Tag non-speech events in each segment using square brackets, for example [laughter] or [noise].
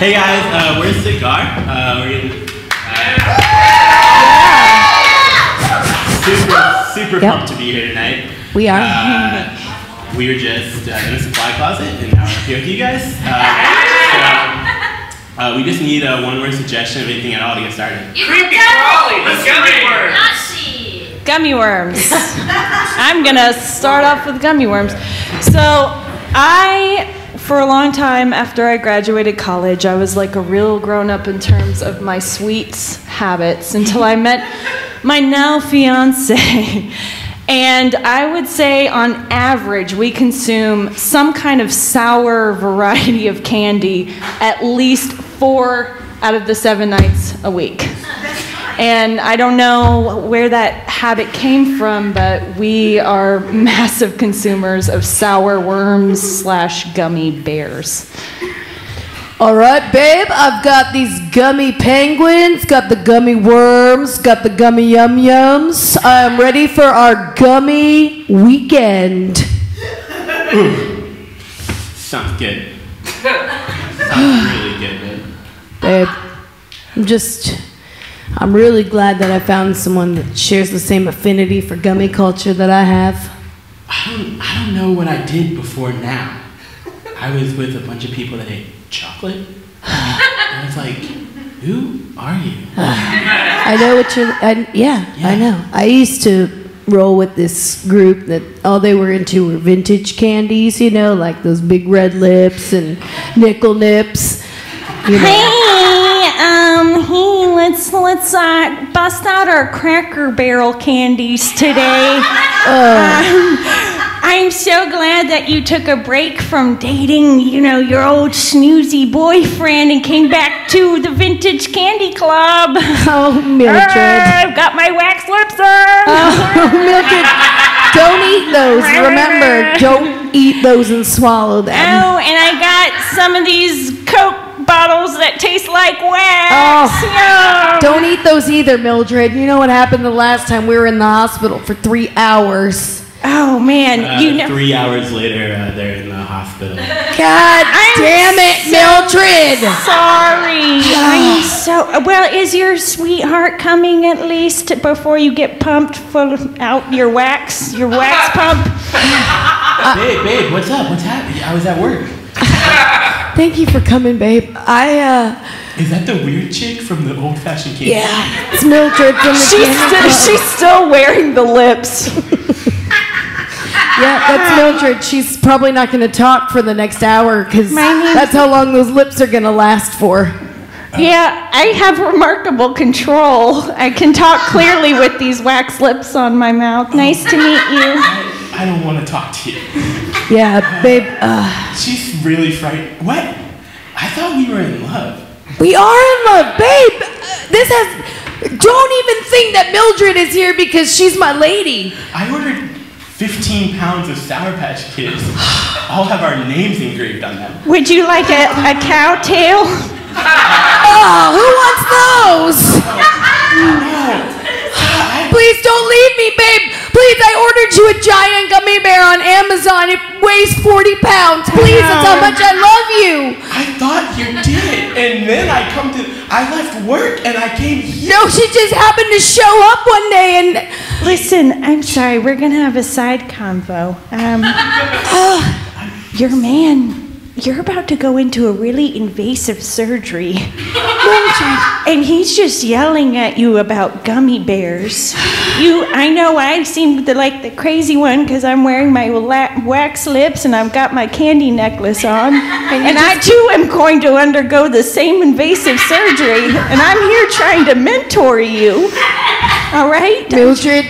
Hey guys, uh, we're Cigar. Uh, we're getting, super, super Yep. pumped to be here tonight. We are. Uh, we were just uh, in a supply closet and now we're here with you guys. Uh, so, uh, we just need a one-word suggestion of anything at all to get started. Creepy crawly, the gummy worm. Nazi. Gummy worms. I'm gonna start off with gummy worms. So, I, for a long time after I graduated college, I was like a real grown up in terms of my sweets habits until I met [laughs] my now fiance. And I would say, on average, we consume some kind of sour variety of candy at least four out of the seven nights a week. And I don't know where that habit came from, but we are [laughs] massive consumers of sour worms slash gummy bears. All right, babe, I've got these gummy penguins, got the gummy worms, got the gummy yum yums. I'm ready for our gummy weekend. Sounds good. [sighs] Sounds really good, man. Babe, I'm just, I'm really glad that I found someone that shares the same affinity for gummy culture that I have. I don't, I don't know what I did before now. I was with a bunch of people that ate chocolate. And I was like, who are you? I know what you're. I, yeah, I know. I used to roll with this group that all they were into were vintage candies. You know, like those big red lips and nickel nips. You know. Let's let's uh, bust out our Cracker Barrel candies today. [laughs] Um, I'm so glad that you took a break from dating, you know, your old snoozy boyfriend and came back [laughs] to the Vintage Candy Club. Oh, Mildred. I've got my wax lips on. Oh, [laughs] Mildred. Don't eat those. Remember, don't eat those and swallow them. Oh, and I got some of these Coke bottles that taste like wax. Oh, Yum. Don't eat those either, Mildred. You know what happened the last time we were in the hospital for three hours? Oh man, Uh, you know. Three hours later, uh, they're in the hospital. God I'm damn it, so Mildred! Sorry. I'm [sighs] so well. Is your sweetheart coming at least before you get pumped full out your wax, your wax [laughs] pump? babe, babe, what's up? What's happening? I was at work. Thank you for coming, babe. I, uh, Is that the weird chick from the old-fashioned candy? yeah, it's Mildred from the She's Candy still, she's still wearing the lips. Yeah, that's Mildred. She's probably not going to talk for the next hour because that's how long those lips are going to last for. Yeah, I have remarkable control. I can talk clearly with these wax lips on my mouth. Nice to meet you. I, I don't want to talk to you. Yeah, babe. Uh, She's really frightened. What? I thought we were in love. we are in love, babe. Uh, This has. Don't even think that Mildred is here because she's my lady. I ordered 15 pounds of Sour Patch Kids. [sighs] All have our names engraved on them. Would you like a, a cow tail? [laughs] Oh, who wants those? Please don't leave me, babe. Please, I ordered you a giant gummy bear on Amazon. It weighs 40 pounds. Please, that's how much I love you. I thought you did. And then I come to, I left work and I came here. No, she just happened to show up one day and. Listen, I'm sorry. We're gonna have a side convo. Um, [laughs] oh, your man, you're about to go into a really invasive surgery, and he's just yelling at you about gummy bears. You, I know I seem the, like the crazy one because I'm wearing my la- wax lips and I've got my candy necklace on, and I too am going to undergo the same invasive surgery, and I'm here trying to mentor you. All right? Mildred,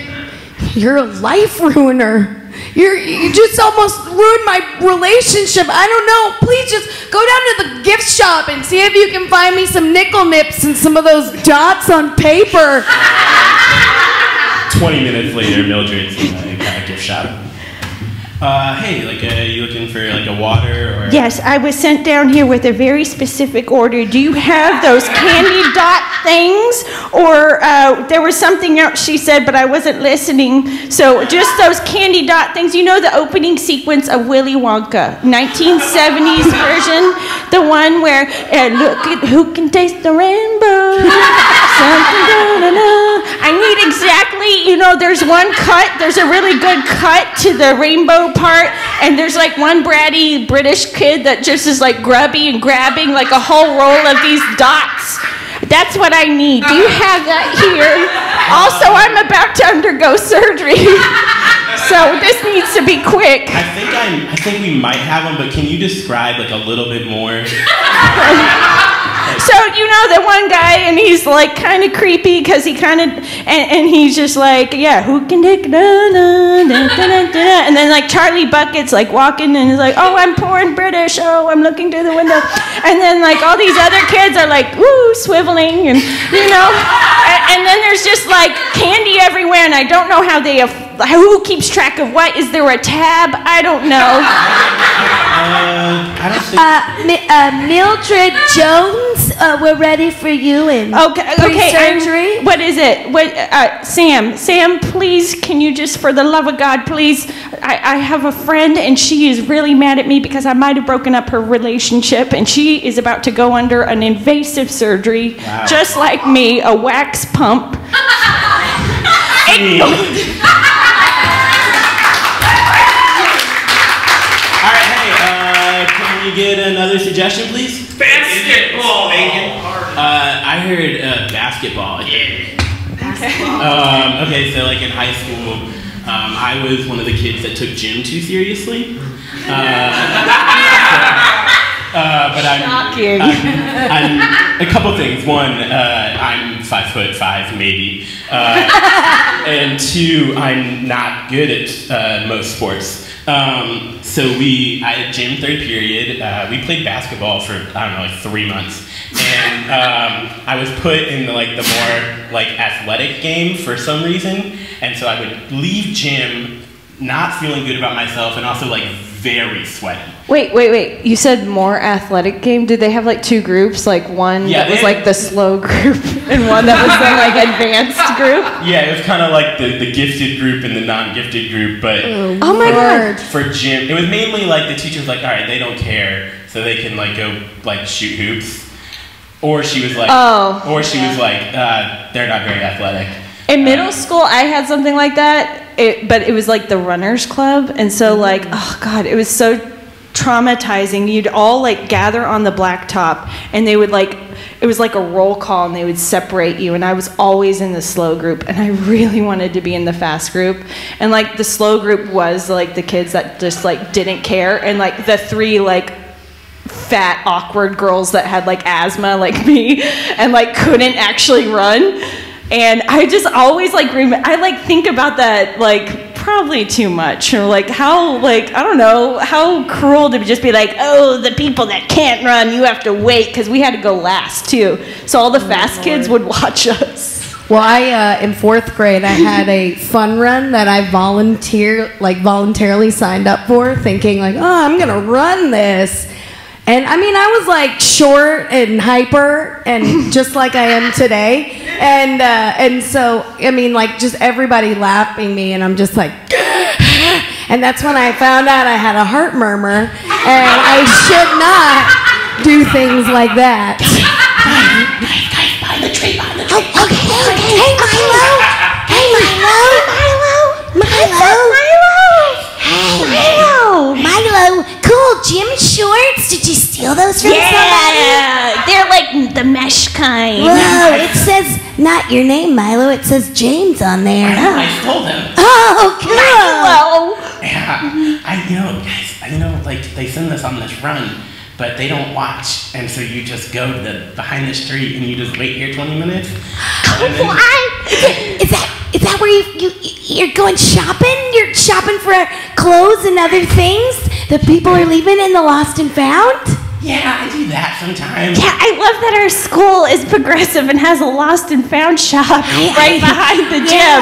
you're a life ruiner. You're, you just almost ruined my relationship. I don't know. Please just go down to the gift shop and see if you can find me some nickel nips and some of those dots on paper. 20 minutes later, Mildred's in the gift shop. Uh, hey, like, uh, you looking for like a water or? Yes, I was sent down here with a very specific order. Do you have those candy dot things? Or uh, there was something else she said, but I wasn't listening. So just those candy dot things. You know the opening sequence of Willy Wonka, 1970s [laughs] version? The one where, uh, look at who can taste the rainbow. [laughs] Something, da-da-da. I need exactly, you know, there's one cut, there's a really good cut to the rainbow part, and there's like one bratty British kid that just is like grubby and grabbing like a whole roll of these dots. That's what I need. Do you have that here? Also, I'm about to undergo surgery, [laughs] so this needs to be quick. I think I'm. I think we might have them, but can you describe like a little bit more? [laughs] So you know the one guy, and he's like kind of creepy because he kind of, and, and he's just like, yeah, who can take da, da, da, da, da, da. and then like Charlie Bucket's like walking and he's like, oh, I'm poor and British, oh, I'm looking through the window, and then like all these other kids are like, woo, swiveling, and you know, and, and then there's just like candy everywhere, and I don't know how they, aff- who keeps track of what? Is there a tab? I don't know. Uh, I don't think. Uh, Mi- uh, Mildred Jones, uh, we're ready for you in Okay, okay. I'm- surgery. What is it? What, uh, Sam, Sam, please, can you just, for the love of God, please? I, I have a friend and she is really mad at me because I might have broken up her relationship and she is about to go under an invasive surgery, Wow. just like me, a wax pump. [laughs] All right, hey, uh, can we get another suggestion, please? Basketball. Uh, I heard uh, basketball. Um, okay, so like in high school, um, I was one of the kids that took gym too seriously. Uh, [laughs] uh, but I'm, Shocking. I'm, I'm a couple things. One, uh, I'm five foot five, maybe, uh, and two, I'm not good at uh, most sports. Um, so we, I had gym third period. Uh, we played basketball for I don't know, like three months, and [laughs] um, I was put in the, like the more like athletic game for some reason, and so I would leave gym not feeling good about myself and also like very sweaty. Wait, wait, wait. You said more athletic game? Did they have like two groups? Like one Yeah, that was like the slow group [laughs] and one that was the like advanced group? Yeah, it was kind of like the, the gifted group and the non-gifted group, but Oh my god. for gym, it was mainly like the teacher's like, all right, they don't care, so they can like go like shoot hoops, or she was like, Oh, or she was like, uh, they're not very athletic. In middle school, I had something like that, it, but it was like the runners club, and so mm. like, oh god, it was so traumatizing. You'd all like gather on the blacktop, and they would like, it was like a roll call, and they would separate you. And I was always in the slow group, and I [laughs] really wanted to be in the fast group. And like the slow group was like the kids that just like didn't care, and like the three like fat awkward girls that had like asthma like [laughs] me and like couldn't actually run and i just always like rem- i like think about that like probably too much. Or like how like i don't know how cruel to just be like oh the people that can't run you have to wait because we had to go last too. So all the fast kids would watch us. Well, I uh, in fourth grade, I had a fun run that I volunteer like voluntarily signed up for, thinking like, oh, I'm gonna run this. And I mean, I was like short and hyper, and [laughs] just like I am today. And uh, and so I mean, like just everybody laughing me, and I'm just like. [gasps] And that's when I found out I had a heart murmur, and I should not do things like that. Oh, okay, okay. Hey, Milo. [laughs] Hey, Milo. Milo. Milo. Hey, Milo. Milo. Cool gym shorts. Did you steal those from somebody? yeah they're like the mesh kind Whoa, it says not your name, Milo. It says James on there. I stole them. [laughs] Oh, cool. Hello. Yeah, I know, guys, I know, like they send us on this run, but they don't watch, and so you just go to the behind the street and you just wait here 20 minutes. [gasps] And then- Is that is that where you, you you're going shopping? You're shopping for clothes and other things that people are leaving in the lost and found? Yeah, I do that sometimes. Yeah, I love that our school is progressive and has a lost and found shop [laughs] right behind the gym.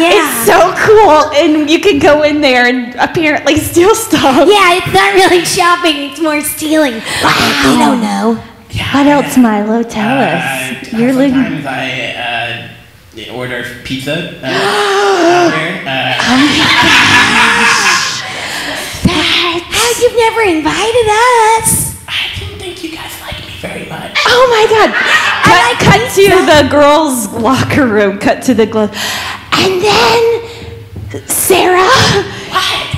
Yeah. It's so cool, and you can go in there and apparently steal stuff. Yeah, it's not really shopping, it's more stealing. Wow. I don't know. Yeah, What else, Milo? Tell Uh, us. You're living. I uh, order pizza uh, [gasps] out here. Uh, How you've never invited us? I didn't think you guys liked me very much. Oh my God! Cut, cut to the girls' locker room. Cut to the glow. And then Sarah, What?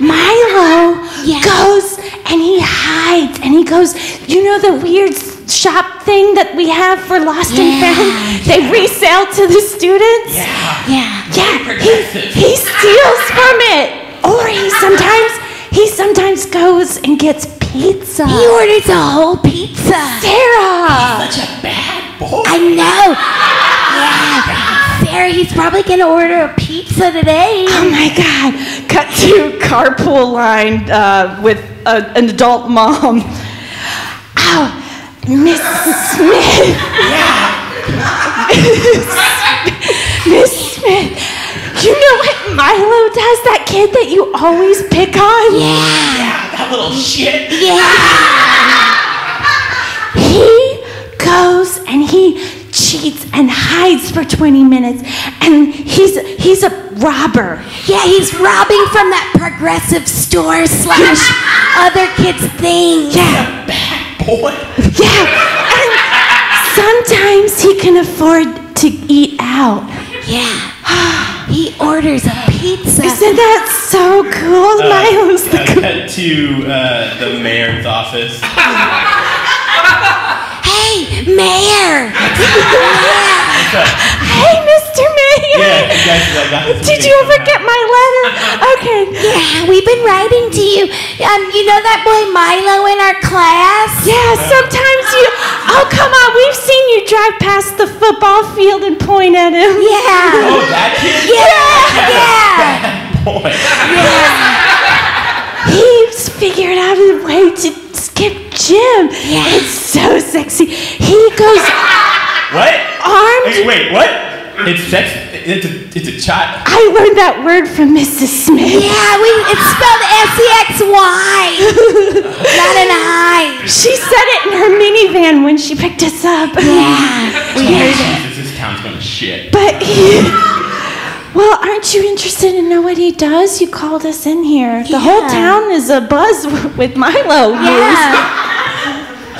Milo Yeah. goes and he hides and he goes. You know the weird shop thing that we have for lost and Yeah, found. They resell to the students. Yeah. Yeah. Yeah, he, he steals from it. Or he [laughs] sometimes he sometimes goes and gets pizza. He orders a whole pizza. Sarah. Such a bad boy. I know. Yeah. Sarah, he's probably gonna order a pizza today. Oh my god. Cut to carpool line uh, with a, an adult mom. Miss Smith. Miss Smith. You know what Milo does? That kid that you always pick on? Yeah. that little shit. Yeah. he goes and he cheats and hides for 20 minutes and he's he's a robber. Yeah, he's robbing from that progressive store slash other kids thing. Yeah. Bad boy. Yeah. And sometimes he can afford to eat out. Yeah. He orders a pizza. Isn't that so cool? Uh, Milo's the uh, cool. cut to uh, the mayor's office. Hey, Mayor. [laughs] [laughs] Hey, Mr. Mayor. [laughs] Yeah, you guys I got this Did you ever somehow. get my letter? [laughs] Okay. Yeah, we've been writing to you. Um, you know that boy Milo in our class? Yeah, sometimes you. Oh, come on. We've seen you drive past the football field and point at him. Yeah. Oh, that kid? Yeah, yeah. Bad boy. Yeah. He's figured out a way to skip gym. Yeah. It's so sexy. He goes What? armed. Wait, wait, what? It's sex. It's a, it's a child. I learned that word from Mrs. Smith. Yeah, we it's spelled S-E-X-Y. Not an I. She said it in her minivan when she picked us up. Yeah. We heard it. Jesus, this town's going to shit. But he. Well, aren't you interested in know what he does? You called us in here. The whole town is a buzz [laughs] with Milo. Yeah.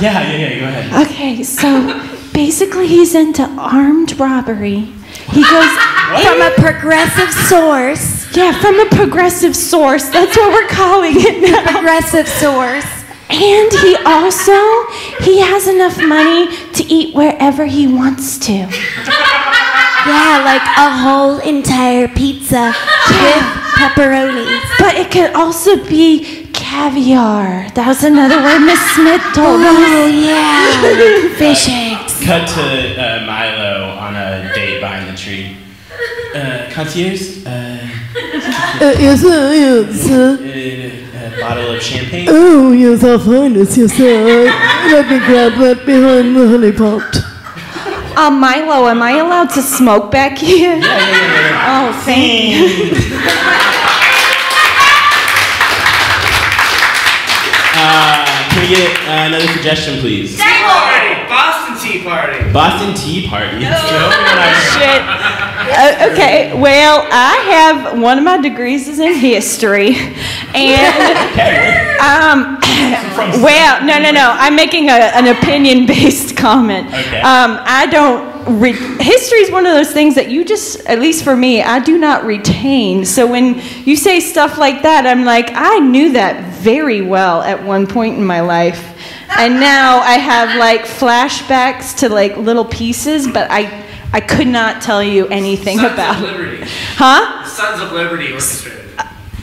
Yeah, yeah, yeah, go ahead. Okay, so basically he's into armed robbery. He goes, [laughs] From a progressive source. yeah, from a progressive source. That's what we're calling it now. Progressive source. And he also he has enough money to eat wherever he wants to. Yeah, like a whole entire pizza with pepperoni. But it could also be caviar. That was another word Miss Smith told us. Oh yeah. Fish eggs. Cut to uh, Milo on a date behind the tree. Uh, concierge, uh, yes, sir, yes, sir. uh, a bottle of champagne. Oh, yes, I'll find it, yes, sir. Let me grab that behind the honey pot. Uh, Milo, am I allowed to smoke back here? Yeah, yeah, yeah, yeah. Oh, thank you. [laughs] we get uh, another suggestion, please? Tea party! Boston Tea Party! Boston Tea Party. So, [laughs] Shit. Uh, okay, well, I have one of my degrees is in history, and [laughs] okay, um, well, no, no, no. I'm making a, an opinion-based comment. Okay. Um, I don't. Re- history is one of those things that you just, at least for me, I do not retain. So when you say stuff like that, I'm like, I knew that very well at one point in my life. And now I have like flashbacks to like little pieces, but I I could not tell you anything Sons about of it. Liberty. Huh? Sons of Liberty Orchestrated.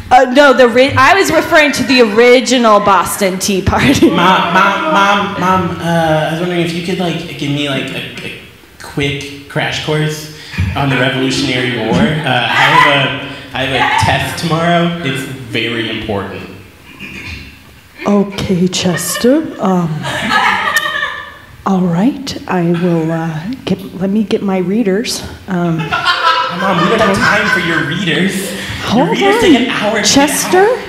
Uh, no, the ri- I was referring to the original Boston Tea Party. Mom, mom, mom, mom. Uh, I was wondering if you could like give me like a, a quick crash course on the Revolutionary War. Uh, I have a I have a test tomorrow. It's very important. Okay, Chester. Um, all right, I will uh, get. Let me get my readers. Um, Mom, we don't have time for your readers. your hold readers on, take an hour to Chester.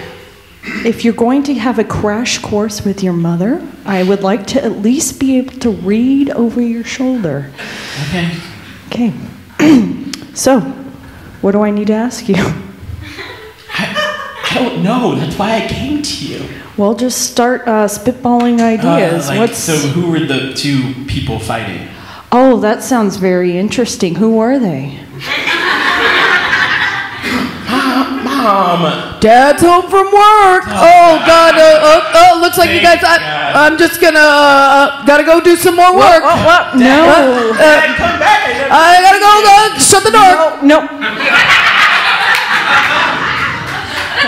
If you're going to have a crash course with your mother, I would like to at least be able to read over your shoulder. Okay. Okay. [clears throat] so, what do I need to ask you? [laughs] I don't know. That's why I came to you. Well, just start uh, spitballing ideas. Uh, like, What's So who were the two people fighting? Oh, that sounds very interesting. Who were they? [laughs] Mom. Dad's home from work. Oh God! Uh, oh, oh, looks like you guys. I, I'm just gonna uh, gotta go do some more work. What? what? No. Uh, Dad, come back. I I gotta go. go shut the door. No. [laughs]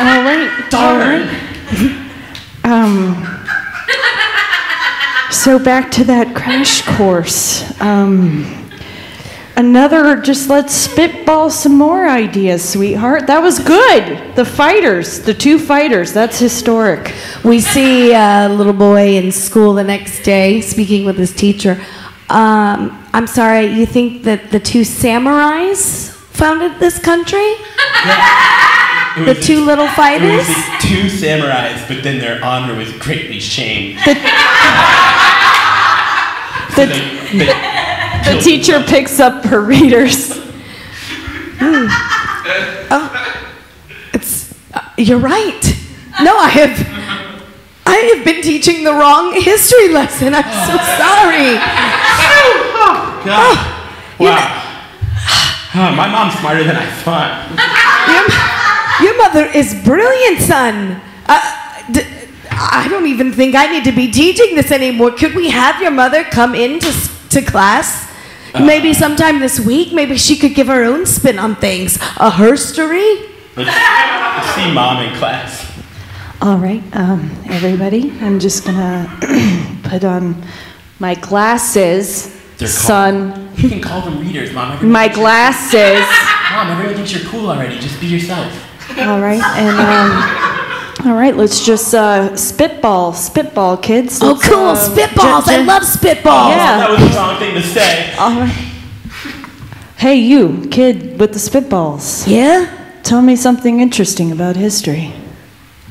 All right. Darn. Um. So back to that crash course. Um. Another, just let's spitball some more ideas, sweetheart. That was good. The fighters, the two fighters, that's historic. We see a little boy in school the next day speaking with his teacher. Um, I'm sorry, you think that the two samurais founded this country? It [laughs] The was two little It was fighters? the two samurais, but then their honor was greatly shamed. The, [laughs] So the, [laughs] they, they the teacher picks up her readers. It's, uh, you're right. No, I have. I have been teaching the wrong history lesson. I'm so sorry. God. Wow. Oh, my mom's smarter than I thought. Your, your mother is brilliant, son. Uh, d- I don't even think I need to be teaching this anymore. Could we have your mother come in to, to class? Maybe sometime this week. Maybe she could give her own spin on things. A herstory? Let's, let's see mom in class. All right, um, everybody, I'm just gonna [clears throat] put on my glasses, They're called- son. You can call them readers, mom. Everyone My glasses. [laughs] Mom, everyone thinks you're cool already. Just be yourself. All right, and um, all right, let's just uh, spitball, spitball, kids. Oh, Let's, cool. uh, Spitballs. ju- I love spitballs. Yeah. That was the wrong thing to say. All right. Hey, you kid with the spitballs. Yeah? Tell me something interesting about history.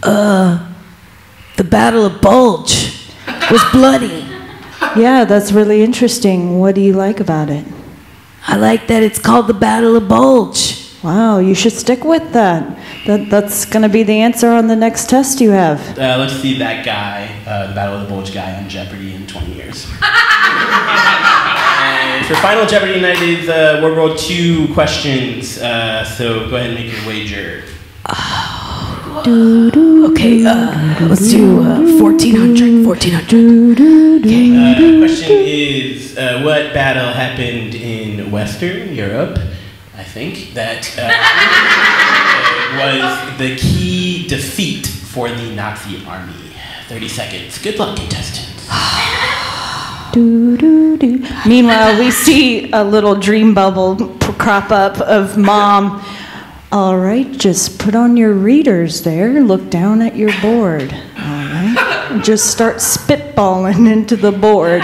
Uh, the Battle of Bulge was bloody. Yeah, that's really interesting. What do you like about it? I like that it's called the Battle of Bulge. Wow, you should stick with that. That that's going to be the answer on the next test you have. Uh, let's see that guy, uh, the Battle of the Bulge guy, on Jeopardy in 20 years. [laughs] and for final Jeopardy night is uh, World War II questions. Uh, so go ahead and make your wager. [sighs] Okay, uh, let's do uh, 1400. 1400. Uh, question is uh, What battle happened in Western Europe? Think that uh, [laughs] was the key defeat for the Nazi army. 30 seconds. Good luck, contestants. [sighs] Doo, doo, doo. Meanwhile, we see a little dream bubble crop up of mom. All right, just put on your readers there. Look down at your board. All right. Just start spitballing into the board.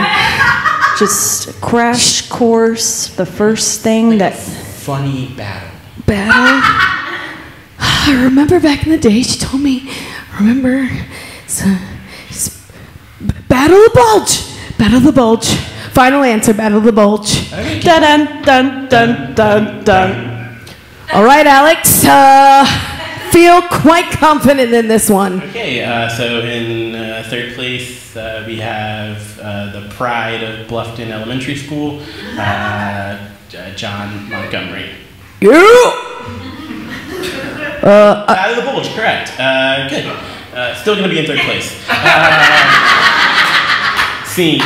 Just crash course. The first thing that. Funny battle. Battle. [sighs] I remember back in the day, she told me, remember, so, s- Battle of the Bulge. Battle of the Bulge. Final answer, Battle of the Bulge. Dun dun dun dun dun. All right, Alex. Uh, feel quite confident in this one. Okay, uh, so in uh, third place uh, we have uh, the pride of Bluffton Elementary School, uh, J- John Montgomery. You. [laughs] Out of the bulge, correct. Uh, good. Uh, still going to be in third place. [laughs] Uh, scene.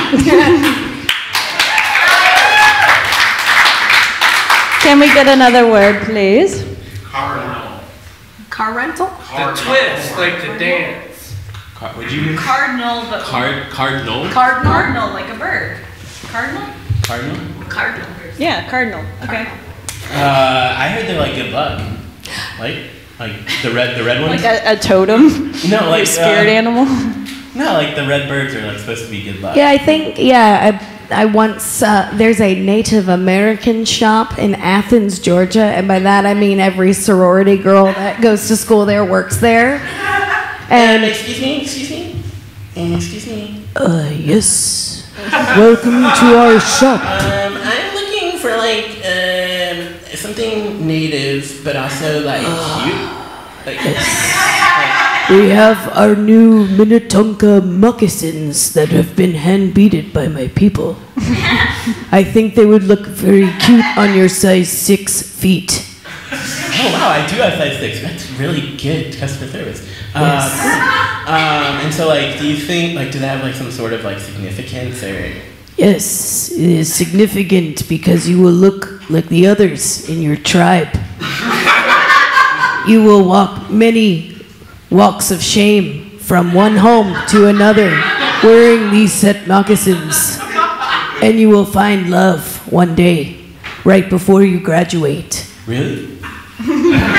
Can we get another word, please? Cardinal. Car rental? The twist, like the dance. Car- would you? Cardinal, but Card, cardinal? Cardinal. cardinal like a bird. Cardinal? Cardinal? Cardinal. Yeah, cardinal. Okay. Uh, I heard they're like good luck. Like, like the red, the red ones. Like a, a totem, no, [laughs] like spirit uh, animal. No, like the red birds are like supposed to be good luck. Yeah, I think, yeah, I, I once, uh, there's a Native American shop in Athens, Georgia, and by that I mean every sorority girl that goes to school there works there. Um, And, excuse me, excuse me, excuse me. Uh, yes. Welcome to our shop. Um, native, but also like cute. Like, We have our new Minnetonka moccasins that have been hand beaded by my people. [laughs] I think they would look very cute on your size six feet. oh wow, I do have size six. That's really good customer service. Um, um, and so like, do you think like, do they have like some sort of like significance or? Yes, it is significant because you will look like the others in your tribe. You will walk many walks of shame from one home to another wearing these set moccasins. And you will find love one day, right before you graduate. Really? [laughs]